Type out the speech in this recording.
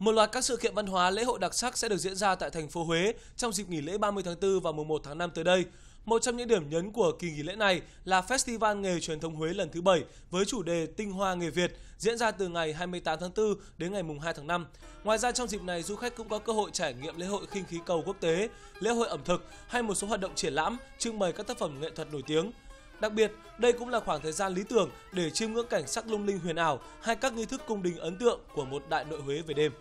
Một loạt các sự kiện văn hóa lễ hội đặc sắc sẽ được diễn ra tại thành phố Huế trong dịp nghỉ lễ 30 tháng 4 và mùng 1 tháng 5 tới đây. Một trong những điểm nhấn của kỳ nghỉ lễ này là Festival nghề truyền thống Huế lần thứ 7 với chủ đề Tinh hoa nghề Việt diễn ra từ ngày 28 tháng 4 đến ngày mùng 2 tháng 5. Ngoài ra trong dịp này du khách cũng có cơ hội trải nghiệm lễ hội khinh khí cầu quốc tế, lễ hội ẩm thực hay một số hoạt động triển lãm trưng bày các tác phẩm nghệ thuật nổi tiếng. Đặc biệt, đây cũng là khoảng thời gian lý tưởng để chiêm ngưỡng cảnh sắc lung linh huyền ảo hay các nghi thức cung đình ấn tượng của một đại nội Huế về đêm.